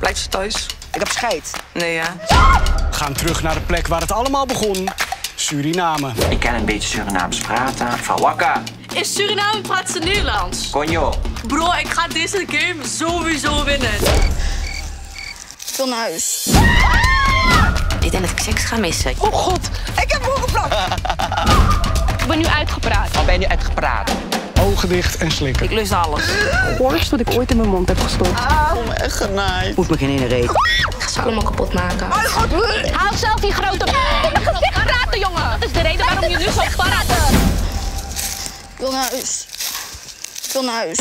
blijft ze thuis. Ik heb scheid. Nee, ja. We gaan terug naar de plek waar het allemaal begon. Suriname. Ik kan een beetje Surinaams praten. Van wakka, In Suriname praat ze Nederlands. conjo. Bro, ik ga deze game sowieso winnen. Ik wil naar huis. Ik denk dat ik seks ga missen. Oh god, ik heb voorgepraat. Ik ben nu uitgepraat. Al ben je nu uitgepraat? Ogen dicht en slikken. Ik lust alles. Worst wat ik ooit in mijn mond heb gestopt. Moet me geen ene reet. Ik ga ze allemaal kapot maken. Haal zelf die grote karate, jongen. Dat is de reden waarom je nu zo praat. Ik wil naar huis. Ik wil naar huis.